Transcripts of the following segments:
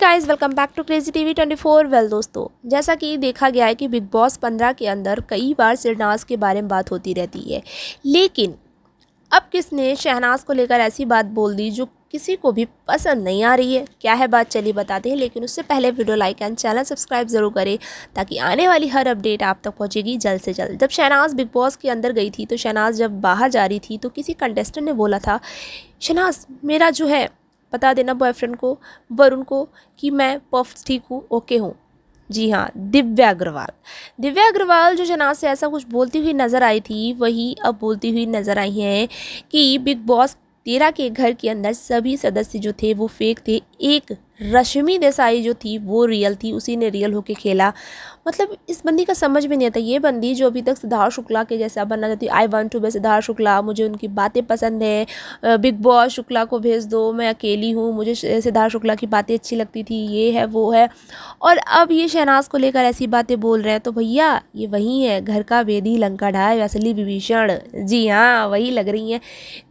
Guys welcome back to crazy TV 24 well दोस्तों, जैसा कि देखा गया है कि बिग बॉस 15 के अंदर कई बार शहनाज के बारे में बात होती रहती है। लेकिन, अब किसने शहनाज को लेकर ऐसी बात बोल दी जो किसी को भी पसंद नहीं आ रही है। क्या है बात? चलिए बताते हैं। लेकिन उससे पहले video like and channel subscribe ज़रूर करें ताकि आने वाली हर अपडेट आप तक पहुंचेगी जल्द से जल्द। जब शहनाज बिग बॉस के अंदर गई थी तो शहनाज जब बाहर जा रही थी तो किसी कंटेस्टेंट ने बोला था, शहनाज, मेरा जो है, बता देना बॉयफ्रेंड को, वरुण को, कि मैं पफ ठीक हूँ ओके हूँ। जी हाँ दिव्या अग्रवाल। दिव्या अग्रवाल जो शनाज से ऐसा कुछ बोलती हुई नज़र आई थी, वही अब बोलती हुई नज़र आई हैं कि बिग बॉस तेरह के घर के अंदर सभी सदस्य जो थे वो फेक थे। एक रश्मि देसाई जो थी, वो रियल थी, उसी ने रियल होके खेला। मतलब इस बंदी का समझ में नहीं आता। ये बंदी जो अभी तक सिद्धार्थ शुक्ला के जैसा बनना चाहती I want to be Siddharth Shukla, मुझे उनकी बातें पसंद है। बिग बॉस शुक्ला को भेज दो, मैं अकेली हूँ, मुझे सिद्धार्थ शुक्ला की बातें अच्छी लगती थी, ये है, वो है। और अब ये शहनाज को लेकर ऐसी बातें बोल रहे हैं तो भैया, ये वही है, घर का वेदी, लंका ढाए असली विभीषण। जी हाँ वही लग रही हैं।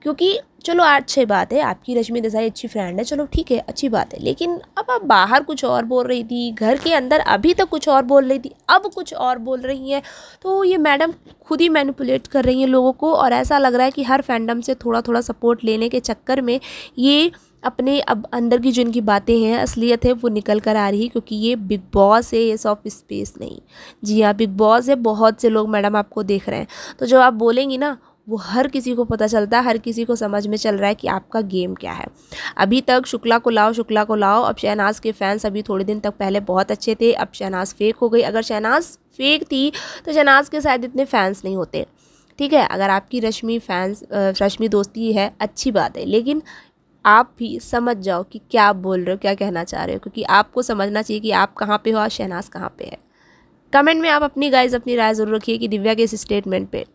क्योंकि चलो अच्छी बात है, आपकी रश्मि देसाई अच्छी फ्रेंड है, चलो ठीक है, अच्छी बात है। लेकिन अब आप बाहर कुछ और बोल रही थी, घर के अंदर अभी तक कुछ और बोल रही थी, अब कुछ और बोल रही हैं। तो ये मैडम खुद ही मैनिपुलेट कर रही हैं लोगों को और ऐसा लग रहा है कि हर फैंडम से थोड़ा थोड़ा सपोर्ट लेने के चक्कर में ये अपने अब अंदर की जो इनकी बातें हैं, असलियत है, वो निकल कर आ रही है क्योंकि ये बिग बॉस है, ये सॉफ्ट स्पेस नहीं। जी हाँ बिग बॉस है, बहुत से लोग मैडम आपको देख रहे हैं। तो जो आप बोलेंगी ना वो हर किसी को पता चलता है, हर किसी को समझ में चल रहा है कि आपका गेम क्या है। अभी तक शुक्ला को लाओ, शुक्ला को लाओ। अब शहनाज के फैंस अभी थोड़े दिन तक पहले बहुत अच्छे थे, अब शहनाज फेक हो गई। अगर शहनाज फेक थी तो शहनाज के शायद इतने फैंस नहीं होते। ठीक है, अगर आपकी रश्मि फैंस रश्मि दोस्ती है, अच्छी बात है। लेकिन आप भी समझ जाओ कि क्या बोल रहे हो, क्या कहना चाह रहे हो, क्योंकि आपको समझना चाहिए कि आप कहाँ पे हो और शहनाज कहाँ पे है। कमेंट में आप अपनी गाइज़ अपनी राय ज़रूर रखिए कि दिव्या के इस स्टेटमेंट पे।